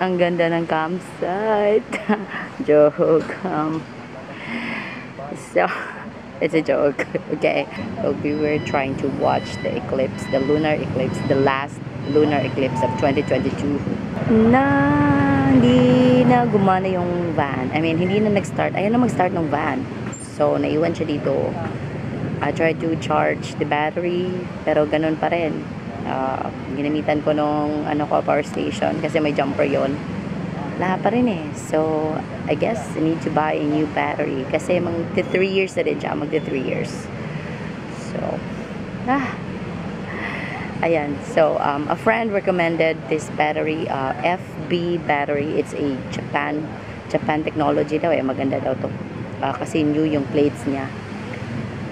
Ang ganda ng campsite. joke. Um, so, it's a joke. Okay. So, we were trying to watch the eclipse, the lunar eclipse, the last lunar eclipse of 2022. Na hindi na gumana yung van. I mean, hindi na nag-start. Ayaw na mag-start ng van. So, naiwan siya dito. I tried to charge the battery, pero ganun pa rin. Uh, ginamitan ko nung ano ko, power station kasi may jumper yon Wala pa rin eh. So, I guess I need to buy a new battery kasi mag 3 years na rin siya. Mag 3 years. So, ah, Ayan. So, um, a friend recommended this battery, uh, FB battery. It's a Japan, Japan technology daw eh. Maganda daw to. Uh, kasi new yung plates niya.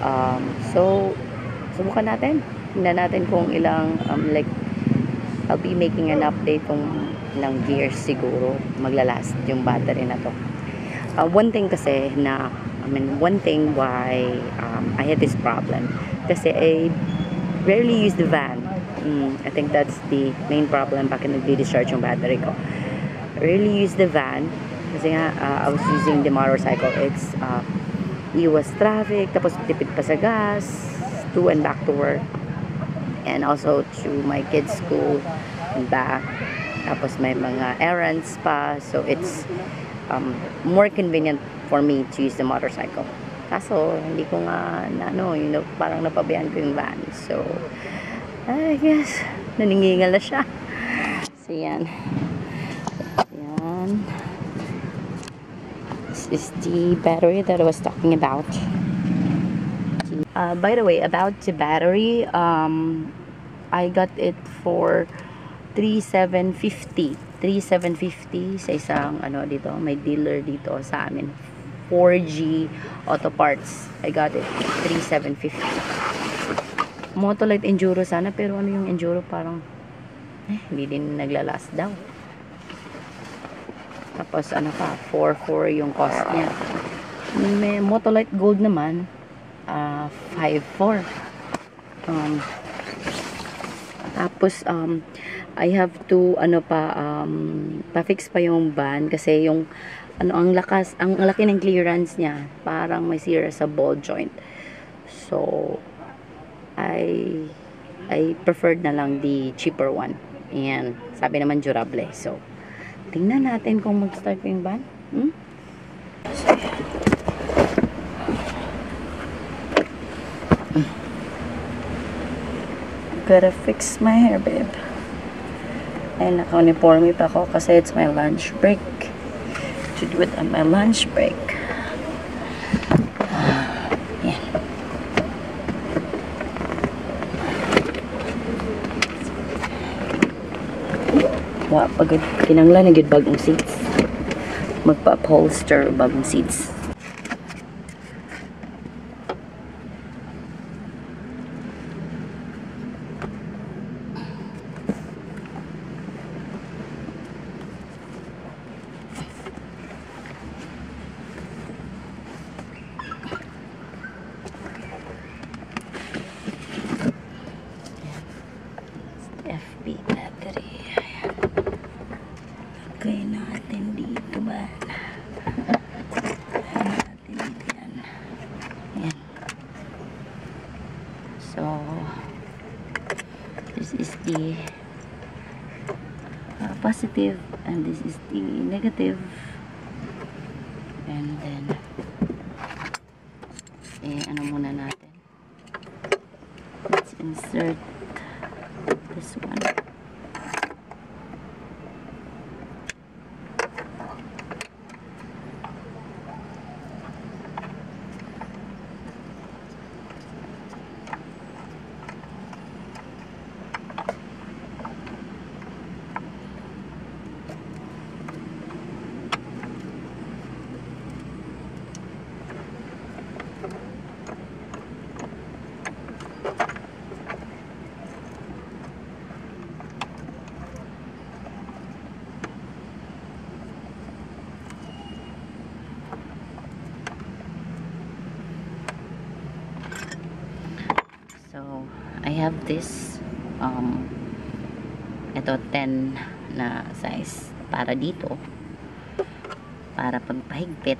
Um, so, subukan natin. Tingnan natin kung ilang, um, like, I'll be making an update kung ilang years siguro maglalast yung battery na to. Uh, one thing kasi na, I mean, one thing why um, I had this problem. Kasi I rarely use the van. Mm, I think that's the main problem bakit nagdi-discharge yung battery ko. Rarely use the van kasi nga uh, I was using the motorcycle. It's uh, iwas traffic, tapos tipid pa sa gas, to and back to work. And also to my kids' school and back. Tapos may mga errands pa. So it's um, more convenient for me to use the motorcycle. Kaso, hindi ko nga, na, ano, you know, parang napabayaan ko yung van. So, I guess, naningingal na siya. So, yan. Yan. This is the battery that I was talking about. Uh, by the way, about the battery, um, I got it for 3750 3750 sa isang ano dito, may dealer dito sa amin. 4G Auto Parts. I got it 3750. Motolite Enduro sana pero ano yung Enduro parang eh, hindi din naglalast daw. Tapos ano pa, 4.4 yung cost niya. May Motolite Gold naman, uh, 5.4. Um, tapos, um, I have to, ano pa, um, pa-fix pa yung van kasi yung, ano, ang lakas, ang laki ng clearance niya. Parang may sira sa ball joint. So, I, I preferred na lang the cheaper one. And, sabi naman durable. So, tingnan natin kung mag-start yung van. Hmm? Gotta fix my hair, babe. Ay, naka-uniforme pa ako kasi it's my lunch break. To do it on my lunch break. Yan. Wa, pagod. Kinangla na gid bagong seats. Magpa-upholster bagong seats. FB battery. Ayan. Lagay natin dito ba? Lagay natin dito yan. Ayan. So, this is the uh, positive and this is the negative. And then, eh, ano muna natin? Let's insert this one. So, I have this um ito 10 na size para dito para pagpahigpit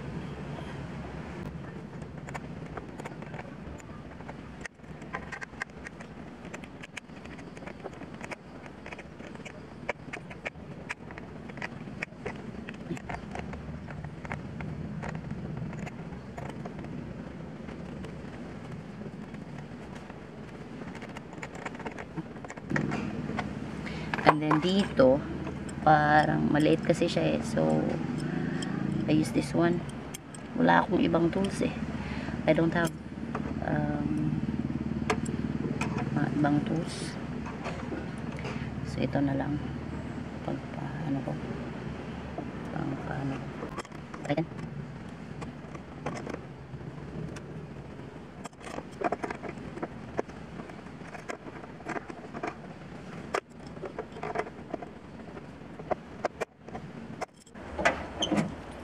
And then dito, parang maliit kasi siya eh. So, I use this one. Wala akong ibang tools eh. I don't have um, ibang tools. So, ito na lang. Pagpa, ano ko. Pang, paano. Ayan.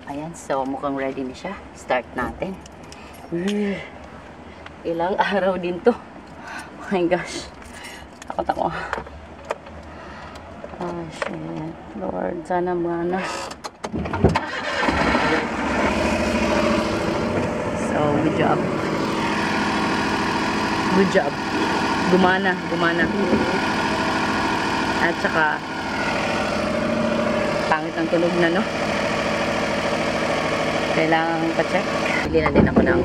Ayan, so mukhang ready na siya. Start natin. Mm. Ilang araw din to. Oh my gosh. Takot ako. Oh, shit. Lord, sana mana. So, good job. Good job. Gumana, gumana. At saka, pangit ang tunog na, no? Kailangan pa-check. Bili na din ako ng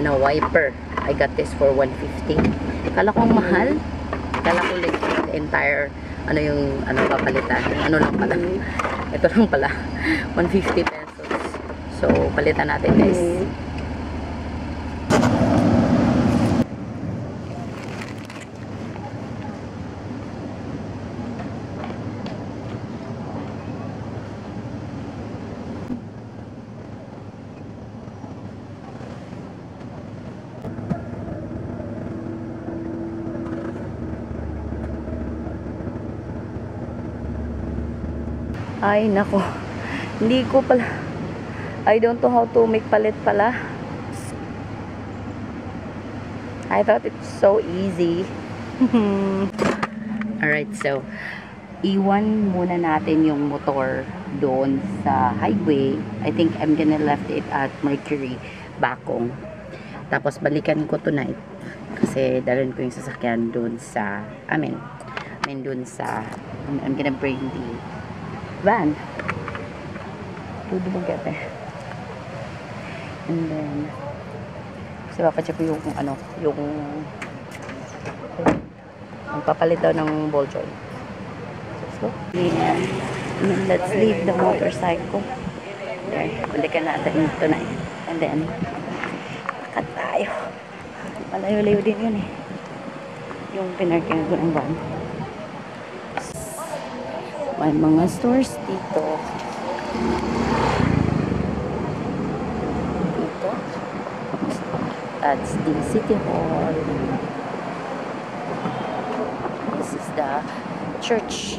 ano, wiper. I got this for 150. Kala ko ang mahal. Kala ko like the entire ano yung ano papalitan. Ano lang pala. Ito lang pala. 150 pesos. So, palitan natin guys. Ay, nako. Hindi ko pala. I don't know how to make palit pala. I thought it's so easy. Alright, so, iwan muna natin yung motor doon sa highway. I think I'm gonna left it at Mercury, Bakong. Tapos, balikan ko tonight. Kasi, dalhin ko yung sasakyan doon sa, I mean, I mean, doon sa, I'm, I'm gonna bring the van. Get there. And then, kasi papacheck ko yung ano, yung magpapalit daw ng ball joint. So, yeah. And let's leave the motorcycle. There, balikan natin ito na And then, lakad tayo. Malayo-layo din yun eh. Yung pinarking ko ng van. May mga stores dito. Dito. That's the City Hall. This is the church.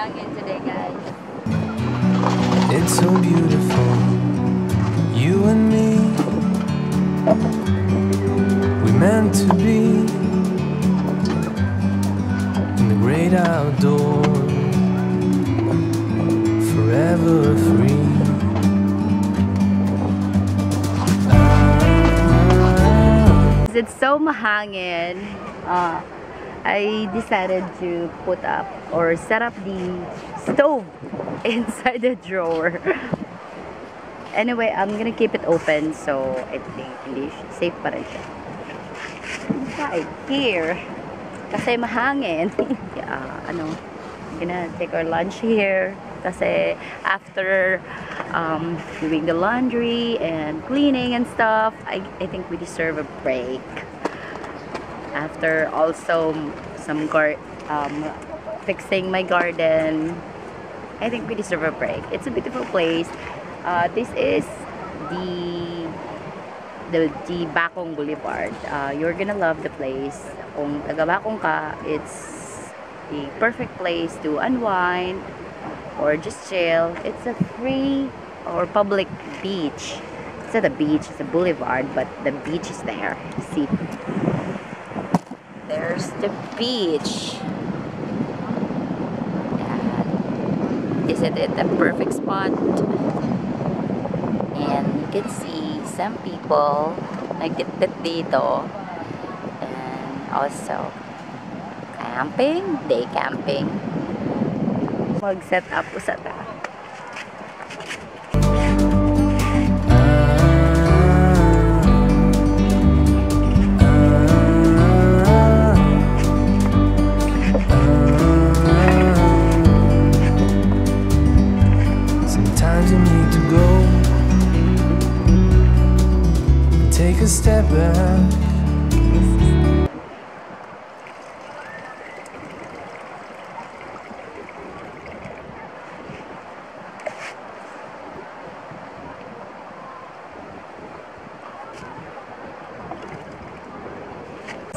Hangin na ba kayo? So, mahangin today, guys. It's so beautiful, you and me. We meant to be in the great outdoors, forever free. It's so mahangin. Uh, I decided to put up or set up the stove inside the drawer. Anyway, I'm gonna keep it open so I think hindi safe pa rin siya. Inside here. Kasi mahangin. yeah, ano, gonna take our lunch here. Kasi after um, doing the laundry and cleaning and stuff, I, I think we deserve a break. After also some gar um, fixing my garden, I think we deserve a break. It's a beautiful place. Uh, this is the the the Bakong Boulevard. Uh, you're gonna love the place. Kung taga Bakong ka, it's the perfect place to unwind or just chill. It's a free or public beach. It's not a beach, it's a boulevard, but the beach is there. See, there's the beach. Yeah. Isn't it the perfect spot? And you can see some people nagtitpit dito. And also, camping, day camping. Mag-set up po step back.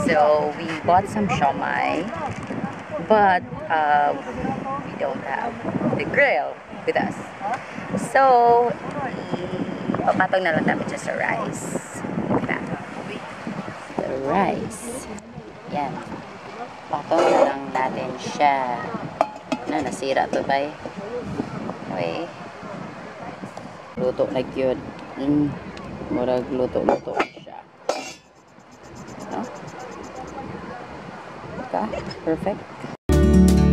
So we bought some siomai, but uh, we don't have the grill with us. So, ipapatong na lang namin siya sa rice. Siya. Na, nasira to ba Okay. Luto na yun. Mm. Murag luto-luto siya. No? Okay. Perfect.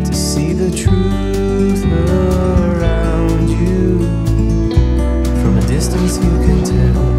to see the truth around you. From a distance, you can tell.